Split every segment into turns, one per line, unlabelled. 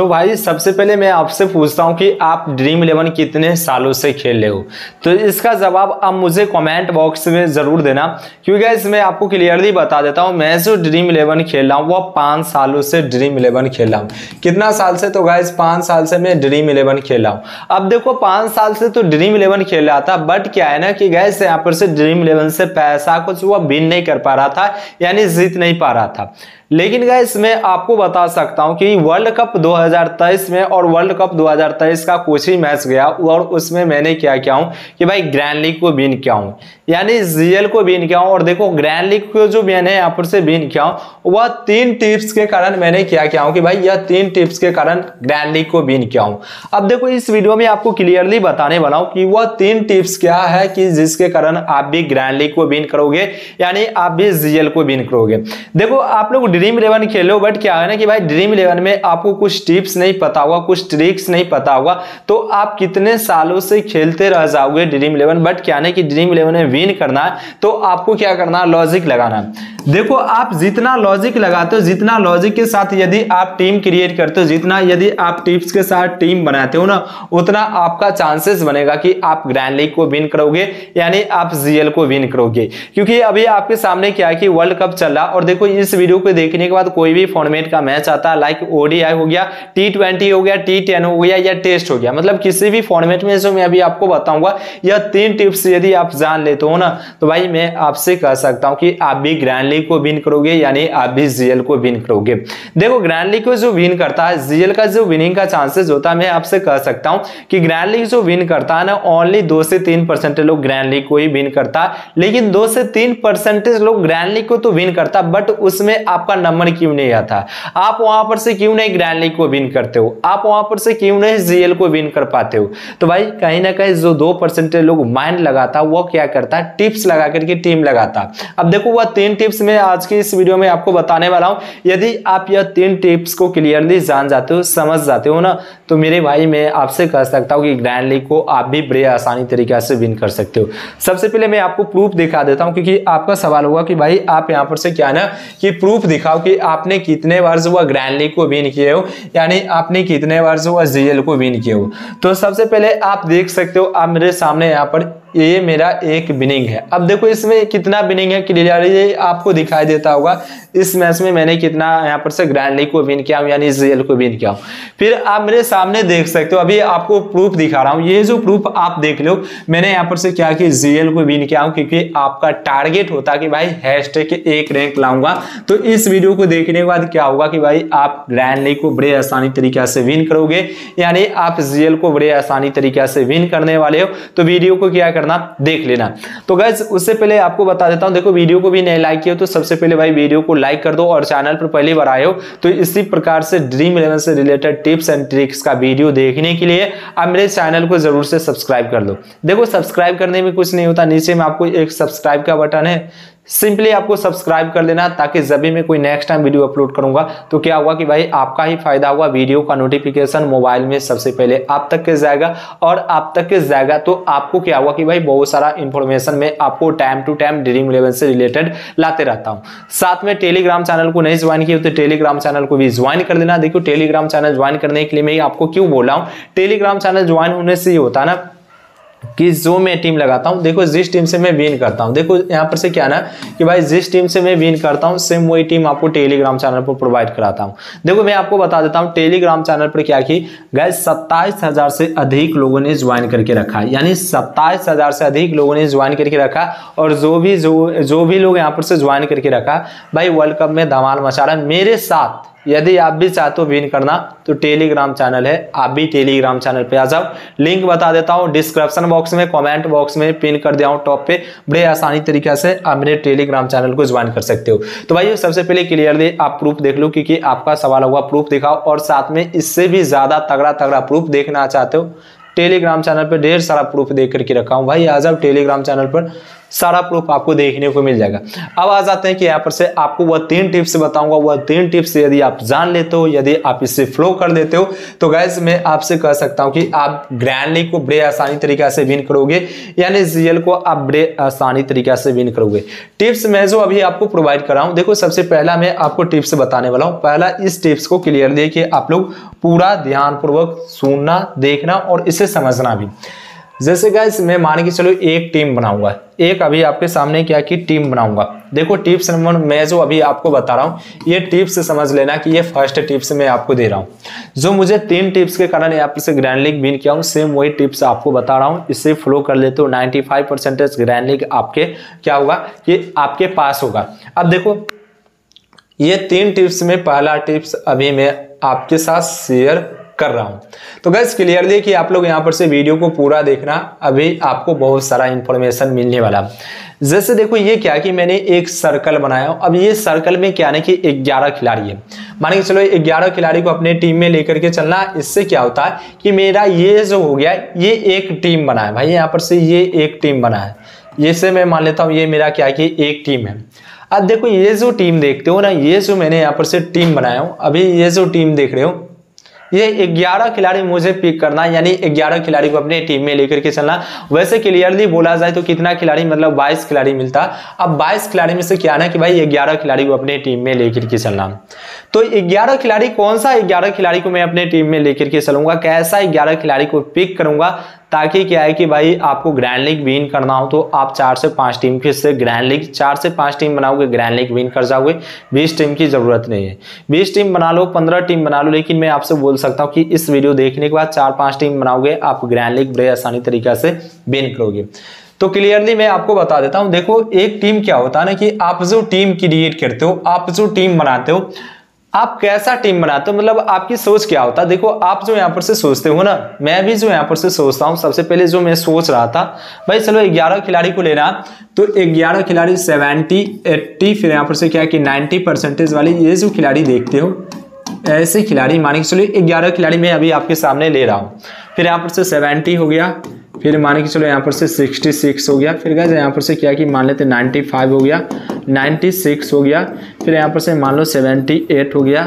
तो भाई सबसे पहले मैं आपसे पूछता हूँ कि आप ड्रीम इलेवन कितने सालों से खेल रहे हो? तो इसका जवाब आप मुझे कमेंट बॉक्स में ज़रूर देना। क्योंकि गाइस मैं आपको क्लियरली बता देता हूँ, मैं जो ड्रीम इलेवन खेल रहा हूँ, वो पाँच सालों से ड्रीम इलेवन खेल रहा हूँ। कितना साल से? तो गाइस पाँच साल से मैं ड्रीम इलेवन खेल रहा हूँ। अब देखो, पाँच साल से तो ड्रीम इलेवन खेल रहा था बट क्या है ना कि गैस यहाँ पर से ड्रीम इलेवन से पैसा कुछ वो बिन नहीं कर पा रहा था, यानी जीत नहीं पा रहा था। लेकिन गैस मैं आपको बता सकता हूँ कि वर्ल्ड कप 2023 में और वर्ल्ड कप 2023 का कुछ ही मैच गया और उसमें मैंने क्या किया हूँ कि भाई ग्रैंड लीग को बिन किया हूँ। यानी जीएल को बिन किया हूँ और देखो ग्रैंड लीग को जो मैंने यहाँ पर से बिन किया हूँ, वह तीन टिप्स के कारण मैंने क्या किया हूँ कि भाई यह तीन टिप्स के कारण ग्रैंड लीग को बीन किया हूँ। अब देखो, इस वीडियो में आपको क्लियरली बताने वाला हूँ कि वह तीन टिप्स क्या है कि जिसके कारण आप भी ग्रैंड लीग को बीन करोगे, यानी आप भी जीएल को बिन करोगे। देखो, आप लोग ड्रीम इलेवन खेलो बट क्या है ना कि भाई ड्रीम इलेवन में आपको कुछ टिप्स नहीं पता होगा, कुछ ट्रिक्स नहीं पता होगा तो आप कितने सालों से खेलते रह जाओगे ड्रीम इलेवन बट क्या ना कि ड्रीम इलेवन में विन करना है तो आपको क्या करना है? लॉजिक लगाना है। देखो, आप जितना लॉजिक लगाते हो, जितना लॉजिक के साथ यदि आप टीम क्रिएट करते हो, जितना यदि आप टिप्स के साथ टीम बनाते हो ना, उतना आपका चांसेस बनेगा कि आप ग्रैंड लीग को विन करोगे, यानी आप जीएल को विन करोगे। क्योंकि अभी आपके सामने क्या है कि वर्ल्ड कप चल रहा और देखो, इस वीडियो को देखने के बाद कोई भी फॉर्मेट का मैच आता है लाइक ओडीआई हो गया टी हो गया टी हो गया, या टेस्ट हो गया। मतलब किसी भी फॉर्मेट में जो मैं अभी आपको बताऊँगा, यह तीन टिप्स यदि आप जान लेते हो ना तो भाई मैं आपसे कह सकता हूँ कि आप भी ग्रैंड लीग को विन करोगे, यानी आप भी जीएल को विन करोगे। देखो ग्रैंड लीग को जो विन करता है जीएल का जो विनिंग का चांसेस होता है, मैं आपसे कह सकता हूँ कि ग्रैंड लीग जो विन करता है ना ओनली दो से तीन परसेंटेज लोग ग्रैंड लीग को ही विन करता। लेकिन दो से तीन परसेंटेज लोग ग्रैंड लीग को तो विन करता बट उसमें आपका नंबर क्यों नहीं आता? आप वहाँ पर से क्यों नहीं ग्रैंड लीग को विन करते हो? आप वहाँ पर से क्यों नहीं जीएल को विन कर पाते हो? तो भाई, कहीं ना कहीं जो दो परसेंटेज लोग माइंड लगाता, वो क्या करता? टिप्स लगा करके टीम लगाता। अब देखो, वह तीन टिप्स में आज की इस वीडियो में आपको बताने वाला हूँ, यदि आप यह तीन टिप्स को क्लियरली जान जाते हो, समझ जाते हो ना तो मेरे भाई मैं आपसे कह सकता हूँ कि ग्रैंड लीग को आप भी बड़े आसानी तरीके से विन कर सकते हो। सबसे पहले मैं आपको प्रूफ दिखा देता हूँ, क्योंकि आपका सवाल होगा कि भाई आप यहाँ पर से क्या ना, कि प्रूफ दिखाओ कि आपने कितने बार जो ग्रैंड लीग को विन किए हो, यानी आपने कितने बार जो जीएल को विन किए हो। तो सबसे पहले आप देख सकते हो, आप मेरे सामने यहाँ पर ये मेरा एक बिनिंग है। अब देखो इसमें कितना बिनिंग है, क्लियरली आपको दिखाई देता होगा। इस मैच में मैंने कितना यहाँ पर से ग्रैंड लीग को विन किया हूँ, यानी जीएल को विन किया हूँ। फिर आप मेरे सामने देख सकते हो, अभी आपको प्रूफ दिखा रहा हूँ। ये जो प्रूफ आप देख लो मैंने यहाँ पर से क्या कि जीएल को विन किया हूँ, क्योंकि आपका टारगेट होता कि भाई हैश एक रैंक लाऊँगा। तो इस वीडियो को देखने के बाद क्या होगा कि भाई आप ग्रैंड लीग को बड़े आसानी तरीके से विन करोगे, यानी आप जीएल को बड़े आसानी तरीके से विन करने वाले हो। तो वीडियो को क्या करना देख लेना। तो गैस उससे पहले आपको बता देता हूँ, देखो वीडियो को भी नहीं लाइक किया तो सबसे पहले भाई वीडियो को लाइक कर दो और चैनल पर पहली बार आए हो तो इसी प्रकार से ड्रीम इलेवन से रिलेटेड टिप्स एंड ट्रिक्स का वीडियो देखने के लिए आप मेरे चैनल को ज़रूर से सब्सक्राइब कर दो देखो सब्सक्राइब करने में कुछ नहीं होता, नीचे में आपको एक सब्सक्राइब का बटन है सिंपली आपको सब्सक्राइब कर लेना ताकि जब भी मैं कोई नेक्स्ट टाइम वीडियो अपलोड करूँगा तो क्या हुआ कि भाई आपका ही फ़ायदा होगा वीडियो का नोटिफिकेशन मोबाइल में सबसे पहले आप तक के जाएगा। और आप तक के जाएगा तो आपको क्या हुआ कि भाई बहुत सारा इंफॉर्मेशन में आपको time to time Dream Eleven से रिलेटेड लाते रहता हूँ। साथ में टेलीग्राम चैनल को नहीं ज्वाइन किया तो टेलीग्राम चैनल को भी ज्वाइन कर लेना। देखो टेलीग्राम चैनल ज्वाइन करने के लिए मैं आपको क्यों बोला हूँ? टेलीग्राम चैनल ज्वाइन होने से ये होता ना कि जो मैं टीम लगाता हूँ। देखो, जिस टीम से मैं विन करता हूँ। देखो, यहाँ पर से क्या ना, कि भाई, जिस टीम से मैं विन करता हूँ सेम वही टीम आपको टेलीग्राम चैनल पर प्रोवाइड कराता हूँ। देखो, मैं आपको बता देता हूँ टेलीग्राम चैनल पर क्या की गैस सत्ताईस हज़ार से अधिक लोगों ने ज्वाइन करके रखा यानी सत्ताईस हज़ार से अधिक लोगों ने ज्वाइन करके रखा और जो भी, जो जो भी लोग यहाँ पर से ज्वाइन करके रखा, भाई वर्ल्ड कप में धमाल मचा रहा है। मेरे साथ यदि आप भी चाहते हो विन करना तो टेलीग्राम चैनल है। आप भी टेलीग्राम चैनल पे आ जाओ। लिंक बता देता हूँ डिस्क्रिप्शन बॉक्स में कमेंट बॉक्स में पिन कर दिया हूँ टॉप पे। बड़े आसानी तरीके से आप मेरे टेलीग्राम चैनल को ज्वाइन कर सकते हो। तो भाई सबसे पहले क्लियरली आप प्रूफ देख लो, क्योंकि आपका सवाल होगा प्रूफ दिखाओ, और साथ में इससे भी ज़्यादा तगड़ा तगड़ा प्रूफ देखना चाहते हो। टेलीग्राम चैनल पर ढेर सारा प्रूफ देख करके रखा हूँ। भाई, आ जाओ टेलीग्राम चैनल पर। सारा प्रूफ आपको देखने को मिल जाएगा। अब आ जाते हैं कि यहाँ पर से आपको वह तीन टिप्स बताऊँगा। वह तीन टिप्स यदि आप जान लेते हो, यदि आप इससे फ्लो कर देते हो तो गैस मैं आपसे कह सकता हूँ कि आप ग्रैंडली को बड़े आसानी तरीका से विन करोगे, यानी जीएल को आप बड़े आसानी तरीका से विन करोगे। टिप्स मैं जो अभी आपको प्रोवाइड कर रहा हूँ, देखो सबसे पहला मैं आपको टिप्स बताने वाला हूँ। पहला, इस टिप्स को क्लियर देखिए आप लोग पूरा ध्यानपूर्वक सुनना, देखना और इसे समझना भी। जैसे गाइस मैं मान के चलो एक टीम बनाऊँगा। एक अभी आपके सामने क्या की टीम बनाऊँगा। देखो टिप्स नंबर मैं जो अभी आपको बता रहा हूँ, ये टिप्स समझ लेना कि ये फ़र्स्ट टिप्स मैं आपको दे रहा हूँ। जो मुझे तीन टिप्स के कारण यहाँ पर से ग्रैंड लीग विन किया हूँ सेम वही टिप्स आपको बता रहा हूँ। इससे फ्लो कर लेते हो ninety five percentage grand league आपके क्या होगा कि आपके पास होगा। अब देखो, ये तीन टिप्स में पहला टिप्स अभी मैं आपके साथ शेयर कर रहा हूँ। तो गैस क्लियरली कि आप लोग यहाँ पर से वीडियो को पूरा देखना, अभी आपको बहुत सारा इंफॉर्मेशन मिलने वाला। जैसे देखो, ये क्या कि मैंने एक सर्कल बनाया। अब ये सर्कल में क्या ना कि 11 खिलाड़ी है। मान के चलो 11 खिलाड़ी को अपने टीम में लेकर के चलना, इससे क्या होता है कि मेरा ये जो हो गया, ये एक टीम बना है। भाई, यहाँ पर से ये एक टीम बना है। ये से मैं मान लेता हूँ, ये मेरा क्या कि एक टीम है। अब देखो, ये जो टीम देखते हो ना, ये जो मैंने यहाँ पर से टीम बनाया हूँ, अभी ये जो टीम देख रहे हो ये 11 खिलाड़ी मुझे पिक करना, यानी 11 खिलाड़ी को अपने टीम में लेकर के चलना। वैसे क्लियरली बोला जाए तो कितना खिलाड़ी मतलब 22 खिलाड़ी मिलता। अब 22 खिलाड़ी में से क्या ना कि भाई 11 खिलाड़ी को अपने टीम में लेकर के चलना। तो 11 खिलाड़ी, कौन सा 11 खिलाड़ी को मैं अपने टीम में लेकर के चलूँगा? कैसा 11 खिलाड़ी को पिक करूँगा? ताकि क्या है कि भाई आपको ग्रैंड लीग विन करना हो तो आप चार से पाँच टीम के से ग्रैंड लीग चार से पाँच टीम बनाओगे ग्रैंड लीग विन कर जाओगे। बीस टीम की ज़रूरत नहीं है। बीस टीम बना लो, पंद्रह टीम बना लो, लेकिन मैं आपसे बोल सकता हूँ कि इस वीडियो देखने के बाद चार पाँच टीम बनाओगे, आप ग्रैंड लीग बड़े आसानी तरीका से विन करोगे। तो क्लियरली मैं आपको बता देता हूँ, देखो, एक टीम क्या होता है ना कि आप जो टीम क्रिएट करते हो, आप जो टीम बनाते हो आप कैसा टीम बनाते हो? मतलब आपकी सोच क्या होता? है देखो, आप जो यहाँ पर से सोचते हो ना, मैं भी जो यहाँ पर से सोचता हूँ, सबसे पहले जो मैं सोच रहा था, भाई चलो 11 खिलाड़ी को लेना तो 11 खिलाड़ी 70 80 फिर यहाँ पर से क्या कि 90 परसेंटेज वाली ये जो खिलाड़ी देखते हो, ऐसे खिलाड़ी मान के चलो ग्यारह खिलाड़ी मैं अभी आपके सामने ले रहा हूँ। फिर यहाँ पर से सेवेंटी हो गया फिर मान के चलो यहाँ पर से सिक्सटी सिक्स हो गया। फिर गए यहाँ पर से क्या कि मान लेते नाइन्टी फाइव हो गया। नाइन्टी सिक्स हो गया। फिर यहाँ पर से मान लो सेवेंटी एट हो गया।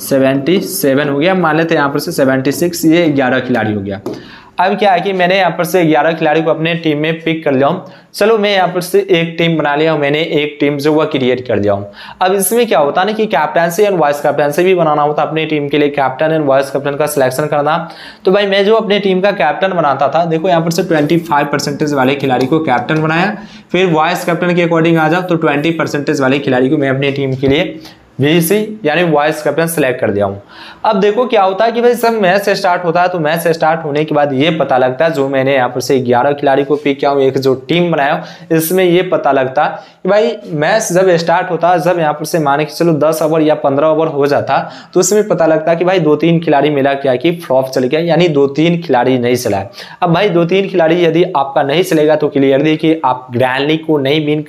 सेवेंटी सेवन हो गया। मान लेते यहाँ पर से सेवेंटी सिक्स ये ग्यारह खिलाड़ी हो गया। अब क्या है कि मैंने यहाँ पर से 11 खिलाड़ी को अपने टीम में पिक कर लिया हूँ। चलो, मैं यहाँ पर से एक टीम बना लिया हूँ, मैंने एक टीम जो वह क्रिएट कर दिया हूँ। अब इसमें क्या होता है ना कि कैप्टनसी एंड वाइस कैप्टनसी भी बनाना होता अपनी टीम के लिए कैप्टन एंड वाइस कैप्टन का सिलेक्शन करना। तो भाई, मैं जो अपनी टीम का कैप्टन बनाता था, देखो यहाँ पर से ट्वेंटी परसेंटेज वाले खिलाड़ी को कैप्टन बनाया। फिर वाइस कैप्टन के अकॉर्डिंग आ जाओ तो ट्वेंटी परसेंटेज वाले खिलाड़ी को मैं अपनी टीम के लिए वीसी यानी वॉइस कैप्टन सेलेक्ट कर दिया हूँ। अब देखो क्या होता है कि भाई सब मैच स्टार्ट होता है तो मैच स्टार्ट होने के बाद ये पता लगता है, जो मैंने यहाँ पर से 11 खिलाड़ी को पिक किया हूँ, एक जो टीम बनाया हूँ, इसमें ये पता लगता है कि भाई मैच जब स्टार्ट होता है जब यहाँ पर से माने कि चलो दस ओवर या पंद्रह ओवर हो जाता तो उसमें पता लगता कि भाई दो तीन खिलाड़ी मिला क्या कि फ्लॉप चल गया, यानी दो तीन खिलाड़ी नहीं चला अब भाई दो तीन खिलाड़ी यदि आपका नहीं चलेगा तो क्लियर कि आप ग्रैंड लीग को नहीं विन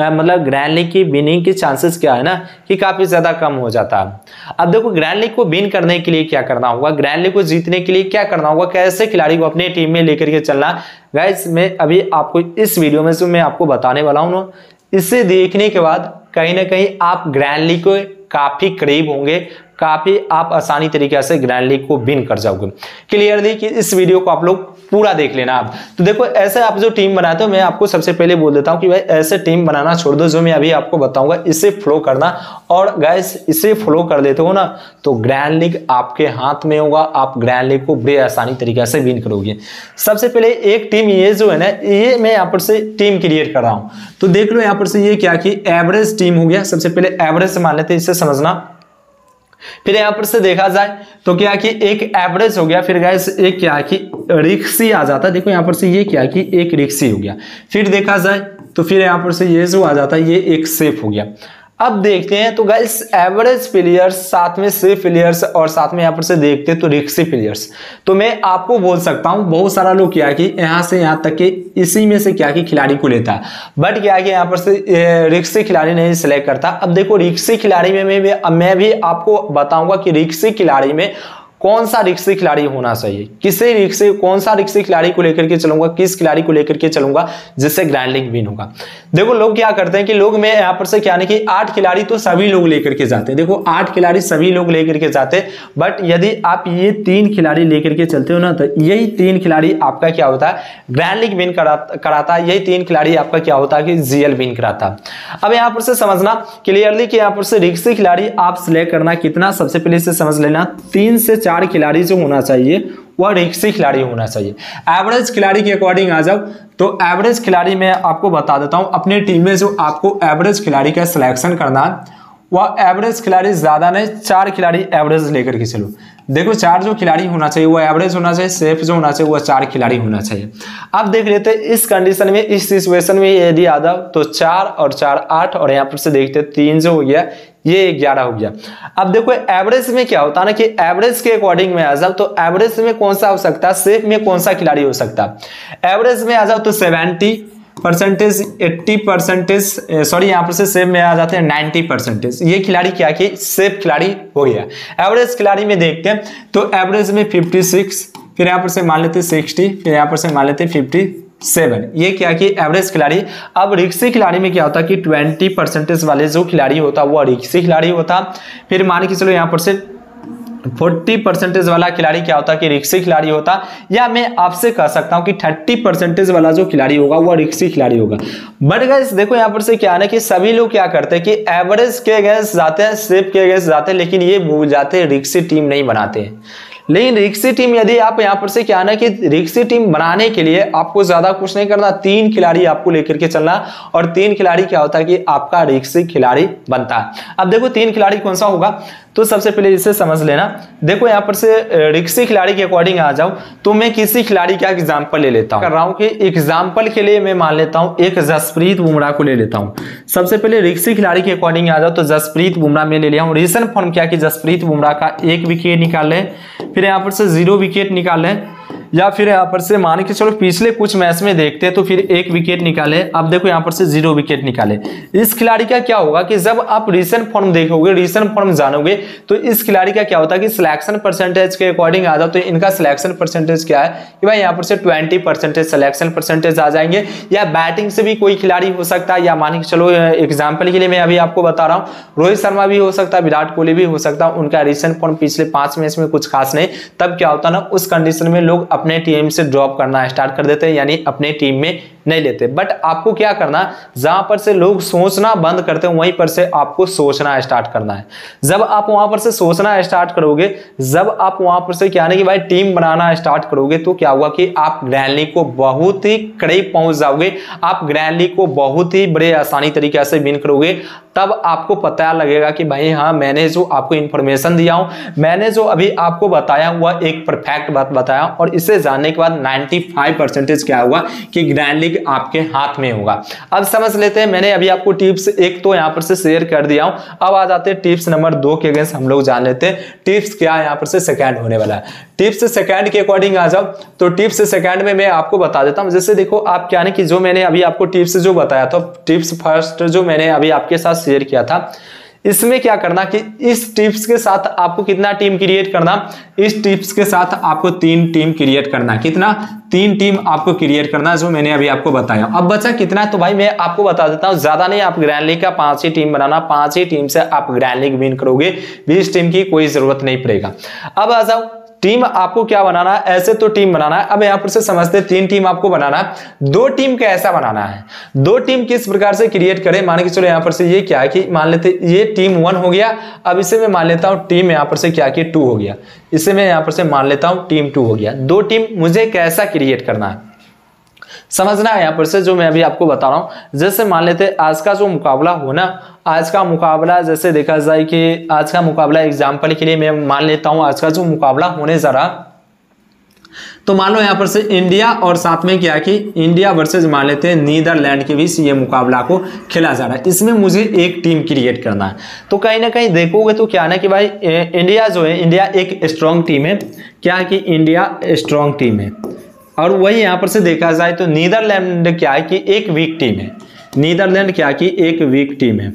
मतलब ग्रैंड लीग की विनिंग के चांसेस क्या है ना, कि काफ़ी ज़्यादा कम हो जाता। है अब देखो ग्रैंड लीग को विन करने के लिए क्या करना होगा? ग्रैंड लीग को जीतने के लिए क्या करना होगा? कैसे खिलाड़ी को अपने टीम में लेकर के चलना? गाइस मैं अभी आपको इस वीडियो में से मैं आपको बताने वाला हूँ इसे देखने के बाद कहीं ना कहीं आप ग्रैंड लीग को काफ़ी करीब होंगे। काफ़ी आप आसानी तरीके से ग्रैंड लीग को विन कर जाओगे। क्लियरली कि इस वीडियो को आप लोग पूरा देख लेना आप। तो देखो, ऐसे आप जो टीम बनाते हो, मैं आपको सबसे पहले बोल देता हूँ कि भाई, ऐसे टीम बनाना छोड़ दो, जो मैं अभी आपको बताऊँगा, इसे फ्लो करना। और गैस इसे फ्लो कर देते हो ना तो ग्रैंड लीग आपके हाथ में होगा, आप ग्रैंड लीग को बड़े आसानी तरीके से विन करोगे। सबसे पहले एक टीम ये जो है ना, ये मैं यहाँ पर से टीम क्रिएट कर रहा हूँ। तो देख लो यहाँ पर से ये क्या कि एवरेज टीम हो गया। सबसे पहले एवरेज से मान लेते इसे समझना। फिर यहाँ पर से देखा जाए तो क्या कि एक एवरेज हो गया। फिर गैस एक क्या कि रिक्सी आ जाता है। देखो यहाँ पर से ये क्या कि एक रिक्सी हो गया। फिर देखा जाए तो फिर यहाँ पर से ये जो आ जाता है, ये एक सेफ़ हो गया। अब देखते हैं तो गाइस एवरेज प्लेयर्स साथ में से प्लेयर्स और साथ में यहाँ पर से देखते तो रिक्सी प्लेयर्स तो मैं आपको बोल सकता हूँ बहुत सारा लोग क्या कि यहाँ से यहाँ तक के इसी में से क्या कि खिलाड़ी को लेता है। बट क्या कि यहाँ पर से रिक्सी खिलाड़ी नहीं सिलेक्ट करता। अब देखो रिक्सी खिलाड़ी में मैं भी, मैं भी आपको बताऊँगा कि रिक्सी खिलाड़ी में कौन सा रिक्सी खिलाड़ी होना चाहिए? किसे रिक्सी कौन सा रिक्सी खिलाड़ी को लेकर के चलूँगा, किस खिलाड़ी को लेकर के चलूँगा, जिससे ग्रैंड लीग विन होगा? देखो, लोग क्या करते हैं कि लोग, में यहाँ पर से क्या नहीं कि आठ खिलाड़ी तो सभी लोग लेकर के जाते हैं। देखो, आठ खिलाड़ी सभी लोग लेकर के जाते हैं बट यदि आप ये तीन खिलाड़ी लेकर के चलते हो ना तो यही तीन खिलाड़ी आपका क्या होता है? ग्रैंड लीग विन कराता है यही तीन खिलाड़ी आपका क्या होता है कि जीएल विन कराता। अब यहाँ पर से समझना क्लियरली कि यहाँ पर से रिक्सी खिलाड़ी आप सिलेक्ट करना कितना? सबसे पहले से समझ लेना, तीन से चार खिलाड़ी जो होना चाहिए वह रिक्सी खिलाड़ी होना चाहिए। एवरेज खिलाड़ी के अकॉर्डिंग आ जाओ। तो एवरेज खिलाड़ी मैं आपको बता देता हूँ, अपने टीम में जो आपको एवरेज खिलाड़ी का सिलेक्शन करना वह एवरेज खिलाड़ी ज़्यादा नहीं, चार खिलाड़ी एवरेज लेकर के चलो। देखो, चार जो खिलाड़ी होना चाहिए, वो एवरेज होना चाहिए सेफ़ जो होना चाहिए, वो चार खिलाड़ी होना चाहिए। अब देख लेते हैं, इस कंडीशन में, इस सिचुएशन में यदि जाओ तो चार और चार आठ, और यहाँ पर से देखते तीन जो हो गया, ये ग्यारह हो गया। अब देखो एवरेज में क्या होता है ना कि एवरेज के अकॉर्डिंग में आ जाओ तो एवरेज में कौन सा हो सकता है? सेफ़ में कौन सा खिलाड़ी हो सकता है? एवरेज में आ जाओ तो सेवेंटी परसेंटेज 80 परसेंटेज सॉरी यहाँ पर से सेफ़ में आ जाते हैं 90 परसेंटेज ये खिलाड़ी क्या कि सेफ़ खिलाड़ी हो गया। एवरेज खिलाड़ी में देखते हैं तो एवरेज में 56 फिर यहाँ पर से मान लेते 60 फिर यहाँ पर से मान लेते 57 ये क्या कि एवरेज खिलाड़ी। अब रिक्सी खिलाड़ी में क्या होता है कि 20 परसेंटेज वाले जो खिलाड़ी होता है वो रिक्सी खिलाड़ी होता। फिर मान के चलो यहाँ पर से फोर्टी परसेंटेज वाला खिलाड़ी क्या होता है कि रिक्सी खिलाड़ी होता? या मैं आपसे कह सकता हूँ कि थर्टी परसेंटेज वाला जो खिलाड़ी होगा, वो रिक्सी खिलाड़ी होगा। बट गाइस देखो यहाँ पर से क्या है कि सभी लोग क्या करते हैं कि एवरेज के अगेंस्ट जाते हैं सेफ़ के अगेंस्ट जाते हैं, लेकिन ये भूल जाते हैं, रिक्सी टीम नहीं बनाते लेकिन रिक्सी टीम यदि आप यहाँ पर से क्या ना कि रिक्सी टीम बनाने के लिए आपको ज़्यादा कुछ नहीं करना, तीन खिलाड़ी आपको लेकर के चलना, और तीन खिलाड़ी क्या होता है कि आपका रिक्सी खिलाड़ी बनता। है अब देखो तीन खिलाड़ी कौन सा होगा? तो सबसे पहले इसे समझ लेना। देखो यहाँ पर से रिक्सी खिलाड़ी के अकॉर्डिंग आ जाओ। तो मैं किसी खिलाड़ी का एग्ज़ाम्पल ले लेता हूँ। कर रहा हूँ कि एग्ज़ाम्पल के लिए मैं मान लेता हूँ, एक जसप्रीत बुमराह को ले लेता हूँ। सबसे पहले रिक्सी खिलाड़ी के अकॉर्डिंग आ जाओ तो जसप्रीत बुमराह में ले लिया हूँ। रिसेंट फॉर्म क्या कि जसप्रीत बुमराह का एक विकेट निकाल लें। फिर यहाँ पर से ज़ीरो विकेट निकाल या फिर यहाँ पर से मान के चलो पिछले कुछ मैच में देखते हैं तो फिर एक विकेट निकाले। अब देखो यहाँ पर से ज़ीरो विकेट निकाले। इस खिलाड़ी का क्या होगा कि जब आप रिसेंट फॉर्म देखोगे रिसेंट फॉर्म जानोगे तो इस खिलाड़ी का क्या होता है कि सिलेक्शन परसेंटेज के अकॉर्डिंग आ जाओ तो इनका सिलेक्शन परसेंटेज क्या है कि भाई यहाँ पर से ट्वेंटी परसेंटेज सिलेक्शन परसेंटेज आ जाएँगे। या बैटिंग से भी कोई खिलाड़ी हो सकता है, या मान के चलो एग्ज़ाम्पल के लिए मैं अभी आपको बता रहा हूँ, रोहित शर्मा भी हो सकता है, विराट कोहली भी हो सकता है, उनका रिसेंट फॉर्म पिछले पाँच मैच में कुछ खास नहीं। तब क्या होता ना, उस कंडीशन में लोग अपने टीम से ड्रॉप करना स्टार्ट कर देते हैं यानी अपने टीम में नहीं लेते। बट आपको क्या करना जहाँ पर से लोग सोचना बंद करते हैं, वहीं पर से आपको सोचना स्टार्ट करना है। जब आप वहाँ पर से सोचना स्टार्ट करोगे, जब आप वहाँ पर से क्या नहीं कि भाई टीम बनाना स्टार्ट करोगे तो क्या हुआ कि आप ग्रैंड लीग को बहुत ही करीब पहुँच जाओगे। आप ग्रैंड लीग को बहुत ही बड़े आसानी तरीके से विन करोगे। तब आपको पता लगेगा कि भाई हाँ मैंने जो आपको इन्फॉर्मेशन दिया हूँ, मैंने जो अभी आपको बताया हुआ एक परफेक्ट बात बताया। और इसे जानने के बाद 95 परसेंटेज क्या हुआ कि ग्रैंड लीग आपके हाथ में होगा। अब समझ लेते हैं, मैंने अभी आपको टिप्स एक तो यहाँ पर से शेयर कर दिया हूँ। अब आ जाते हैं टिप्स नंबर दो के अगेंस्ट हम लोग जान लेते हैं, टिप्स क्या यहाँ पर से सेकेंड होने वाला है। टिप्स सेकेंड के अकॉर्डिंग आ जाओ तो टिप्स सेकेंड में मैं आपको बता देता हूँ। जैसे देखो, आप क्या ना कि जो मैंने अभी आपको टिप्स जो बताया था, टिप्स फ़र्स्ट जो मैंने अभी आपके साथ शेयर किया था इसमें क्या करना कि इस टिप्स के साथ आपको कितना टीम क्रिएट करना? इस टिप्स के साथ आपको तीन टीम क्रिएट करना। कितना? तीन टीम आपको क्रिएट करना जो मैंने अभी आपको बताया। अब बचा कितना? तो भाई मैं आपको बता देता हूँ, ज़्यादा नहीं, आप ग्रैंड लीग का पाँच ही टीम बनाना, पाँच ही टीम से आप ग्रैंड लीग विन करोगे। बीस टीम की कोई ज़रूरत नहीं पड़ेगा। अब आ जाओ टीम आपको क्या बनाना है? ऐसे तो टीम बनाना है। अब यहाँ पर से समझते तीन टीम आपको बनाना है। दो टीम कैसा बनाना है। दो टीम किस प्रकार से क्रिएट करें? मान के चलो यहाँ पर से ये क्या है कि मान लेते ये टीम वन हो गया। अब इसे मैं मान लेता हूँ, टीम यहाँ पर से क्या कि टू हो गया। इसे मैं यहाँ पर से मान लेता हूँ, टीम टू हो गया। दो टीम, मुझे कैसा क्रिएट करना है? समझना है यहाँ पर से, जो मैं अभी आपको बता रहा हूँ। जैसे मान लेते आज का जो मुकाबला हो ना आज का मुकाबला, जैसे देखा जाए कि आज का मुकाबला एग्ज़ाम्पल के लिए मैं मान लेता हूँ, आज का जो मुकाबला होने जा रहा तो मान लो यहाँ पर से इंडिया और साथ में क्या कि इंडिया वर्सेज मान लेते हैं नीदरलैंड के बीच ये मुकाबला को खेला जा रहा है। इसमें मुझे एक टीम क्रिएट करना है। तो कहीं ना कहीं देखोगे तो क्या ना कि भाई इंडिया जो है, इंडिया एक स्ट्रॉन्ग टीम है। क्या कि इंडिया स्ट्रॉन्ग टीम है। और वही यहाँ पर से देखा जाए तो नीदरलैंड क्या है कि एक वीक टीम है। नीदरलैंड क्या की एक वीक टीम है।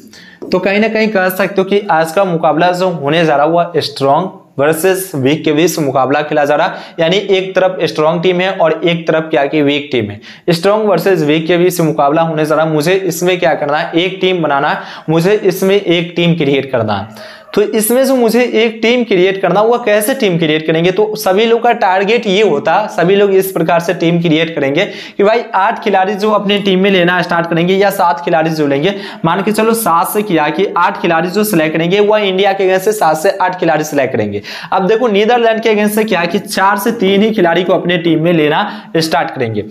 तो कहीं ना कहीं कह सकते हो कि आज का मुकाबला जो होने जा रहा हुआ स्ट्रॉन्ग वर्सेस वीक के बीच मुकाबला खेला जा रहा, यानी एक तरफ़ स्ट्रॉन्ग टीम है और एक तरफ़ क्या की वीक टीम है। स्ट्रॉन्ग वर्सेस वीक के बीच मुकाबला होने जा रहा, मुझे इसमें क्या करना है? एक टीम बनाना मुझे इसमें एक टीम क्रिएट करना है। तो इसमें से मुझे एक टीम क्रिएट करना हुआ। कैसे टीम क्रिएट करेंगे? तो सभी लोग का टारगेट ये होता, सभी लोग इस प्रकार से टीम क्रिएट करेंगे कि भाई, आठ खिलाड़ी जो अपने टीम में लेना स्टार्ट करेंगे या सात खिलाड़ी जो लेंगे। मान के चलो सात से किया कि आठ खिलाड़ी जो सिलेक्ट करेंगे, वह इंडिया के अगेंस्ट से सात से आठ खिलाड़ी सिलेक्ट करेंगे। अब देखो नीदरलैंड के अगेंस्ट से क्या कि चार से तीन ही खिलाड़ी को अपने टीम में लेना स्टार्ट करेंगे।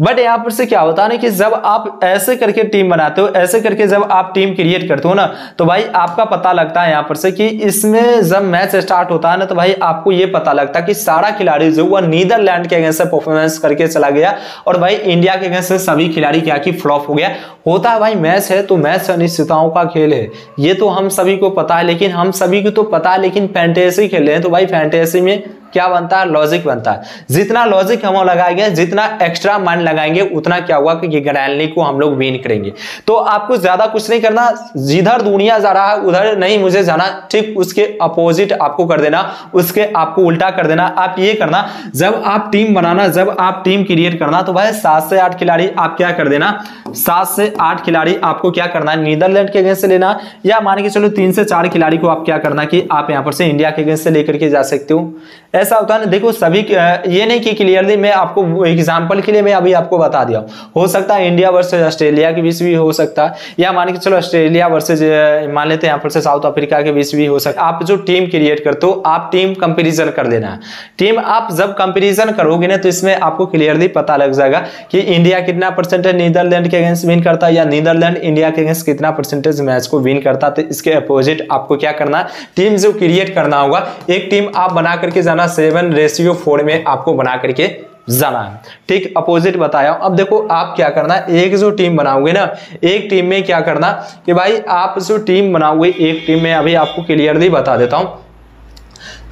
बट यहाँ पर से क्या होता है ना कि जब आप ऐसे करके टीम बनाते हो, ऐसे करके जब आप टीम क्रिएट करते हो ना तो भाई आपका पता लगता है यहाँ पर से कि इसमें जब मैच स्टार्ट होता है ना तो भाई आपको ये पता लगता है कि सारा खिलाड़ी जो वह नीदरलैंड के अगेंस्ट परफॉर्मेंस करके चला गया और भाई इंडिया के अगेंस्ट सभी खिलाड़ी क्या की फ्लॉप हो गया। होता है भाई मैच है तो मैच अनिश्चितताओं का खेल है। ये तो हम सभी को पता है, लेकिन हम सभी को तो पता है, लेकिन फैंटेसी खेल रहे हैं तो भाई फैंटेसी में क्या बनता है? लॉजिक बनता है। जितना लॉजिक हम लगाएँगे, जितना एक्स्ट्रा माइंड लगाएँगे, उतना क्या हुआ कि ग्रैंडली को हम लोग विन करेंगे। तो आपको ज़्यादा कुछ नहीं करना। जिधर दुनिया जा रहा है, उधर नहीं मुझे जाना। ठीक उसके अपोजिट आपको कर देना। उसके आपको उल्टा कर देना। आप ये करना। जब आप टीम बनाना, जब आप टीम क्रिएट करना तो भाई सात से आठ खिलाड़ी आप क्या कर देना? सात से आठ खिलाड़ी आपको क्या करना है? नीदरलैंड के अगेंस्ट लेना। या मान के चलो तीन से चार खिलाड़ी को आप क्या करना कि आप यहाँ पर से इंडिया के अगेंस्ट लेकर के जा सकते हो। ऐसा होता है ना, देखो सभी ये नहीं कि क्लियरली मैं आपको एग्ज़ाम्पल के लिए मैं अभी आपको बता दिया हो। सकता है इंडिया वर्सेज ऑस्ट्रेलिया के बीच भी हो सकता है, या मान के चलो ऑस्ट्रेलिया वर्सेज मान लेते हैं यहाँ पर साउथ अफ्रीका के बीच भी हो सकता आप जो टीम क्रिएट करते हो, आप टीम कंपेरिजन कर लेना है। टीम आप जब कंपेरिजन करोगे ना तो इसमें आपको क्लियरली पता लग जाएगा कि इंडिया कितना परसेंटेज नीदरलैंड के अगेंस्ट विन करता है, या नीदरलैंड इंडिया के अगेंस्ट कितना परसेंटेज मैच को विन करता है। तो इसके अपोजिट आपको क्या करना टीम जो क्रिएट करना होगा, एक टीम आप बना करके जाना सेवन रेशियो फोर में आपको बना करके जाना है। ठीक अपोजिट बताया। अब देखो, आप क्या करना, एक जो टीम बनाओगे ना, एक टीम में क्या करना कि भाई, आप जो टीम बनाओगे, एक टीम में, अभी आपको क्लियरली बता देता हूँ।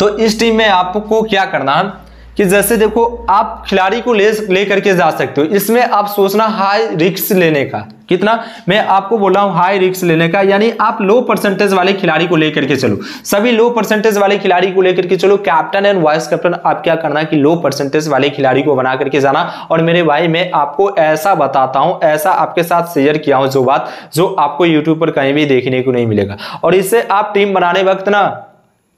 तो इस टीम में आपको क्या करना है कि जैसे देखो, आप खिलाड़ी को ले ले करके जा सकते हो। इसमें आप सोचना हाई रिक्स लेने का। कितना? मैं आपको बोल रहा हूँ हाई रिक्स लेने का, यानी आप लो परसेंटेज वाले खिलाड़ी को लेकर के चलो। सभी लो परसेंटेज वाले खिलाड़ी को लेकर के चलो। कैप्टन एंड वाइस कैप्टन आप क्या करना कि लो परसेंटेज वाले खिलाड़ी को बना करके जाना। और मेरे भाई, मैं आपको ऐसा बताता हूँ, ऐसा आपके साथ शेयर किया हूँ जो बात, जो आपको यूट्यूब पर कहीं भी देखने को नहीं मिलेगा। और इससे आप टीम बनाने वक्त ना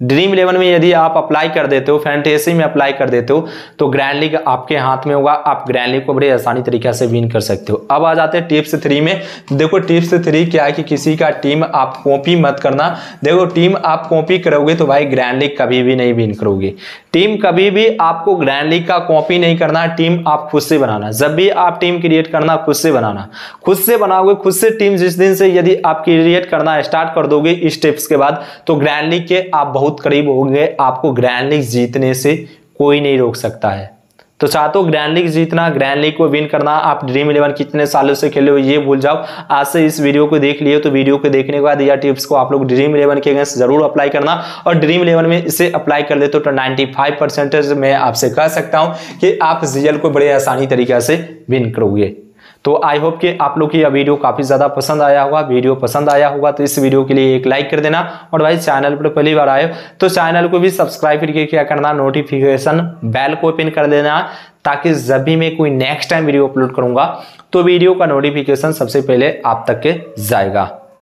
ड्रीम इलेवन में यदि आप अप्लाई कर देते हो फैंटेसी में अप्लाई कर देते हो तो ग्रैंड लीग आपके हाथ में होगा। आप ग्रैंड लीग को बड़े आसानी तरीके से विन कर सकते हो। अब आ जाते हैं टिप्स थ्री में। देखो टिप्स थ्री क्या है कि किसी का टीम आप कॉपी मत करना। देखो टीम आप कॉपी करोगे तो भाई ग्रैंड लीग कभी भी नहीं विन करोगे। टीम कभी भी आपको ग्रैंड लीग का कॉपी नहीं करना, टीम आप खुद से बनाना। जब भी आप टीम क्रिएट करना, खुद से बनाना। खुद से बनाओगे, खुद से टीम जिस दिन से यदि आप क्रिएट करना स्टार्ट कर दोगे स्टेप्स के बाद तो ग्रैंड लीग के आप बहुत करीब होंगे। आपको ग्रैंड लीग जीतने से कोई नहीं रोक सकता है। तो हो ग्रैंड लीग जीतना ग्रैंड लीग को विन करना, आप ड्रीम इलेवन कितने सालों से खेले हो, ये भूल जाओ। आज से इस वीडियो को देख लिए तो वीडियो को देखने के बाद यह टिप्स को आप लोग ड्रीम इलेवन के अगेंस्ट ज़रूर अप्लाई करना। और ड्रीम इलेवन में इसे अप्लाई कर हो तो नाइन्टी परसेंटेज मैं आपसे कह सकता हूँ कि आप जीएल को बड़े आसानी तरीके से विन करोगे। तो आई होप कि आप लोग की यह वीडियो काफ़ी ज़्यादा पसंद आया होगा। वीडियो पसंद आया होगा तो इस वीडियो के लिए एक लाइक कर देना। और भाई चैनल पर पहली बार आए तो चैनल को भी सब्सक्राइब करके क्या करना नोटिफिकेशन बेल को ओपन कर देना, ताकि जब भी मैं कोई नेक्स्ट टाइम वीडियो अपलोड करूँगा तो वीडियो का नोटिफिकेशन सबसे पहले आप तक के जाएगा।